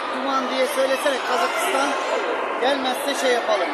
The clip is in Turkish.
Duman diye söylesene Kazakistan gelmezse şey yapalım.